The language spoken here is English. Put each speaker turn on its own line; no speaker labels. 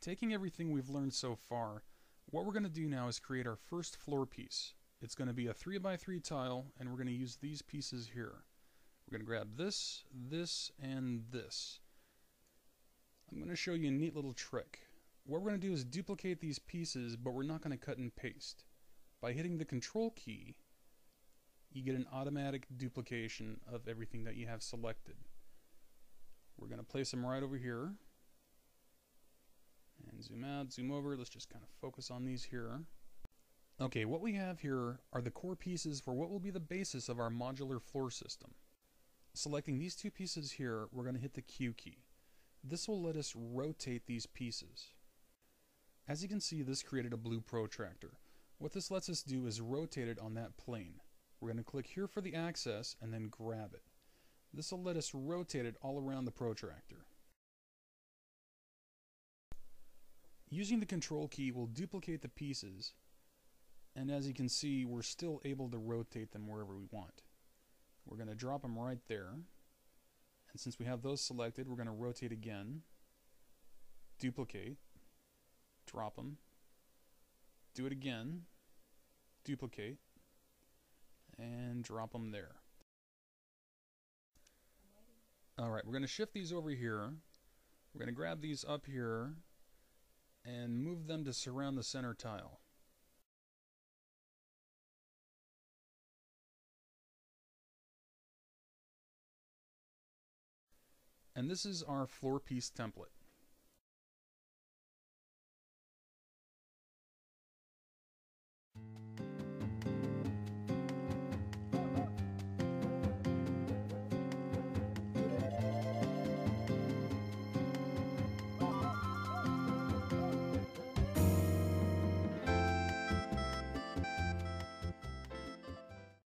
taking everything we've learned so far, what we're going to do now is create our first floor piece. It's going to be a 3x3 tile, and we're going to use these pieces here. We're going to grab this, this, and this. I'm going to show you a neat little trick. What we're going to do is duplicate these pieces, but we're not going to cut and paste. By hitting the control key, you get an automatic duplication of everything that you have selected. We're going to place them right over here. And zoom out, zoom over. Let's just kind of focus on these here. Okay, what we have here are the core pieces for what will be the basis of our modular floor system. Selecting these two pieces here, we're going to hit the Q key. This will let us rotate these pieces. As you can see, this created a blue protractor. What this lets us do is rotate it on that plane. We're going to click here for the axis and then grab it. This will let us rotate it all around the protractor. Using the control key will duplicate the pieces and as you can see we're still able to rotate them wherever we want. We're going to drop them right there and since we have those selected we're going to rotate again, duplicate, drop them, do it again, duplicate, and drop them there. Alright, we're going to shift these over here. We're going to grab these up here and move them to surround the center tile. And this is our floor piece template.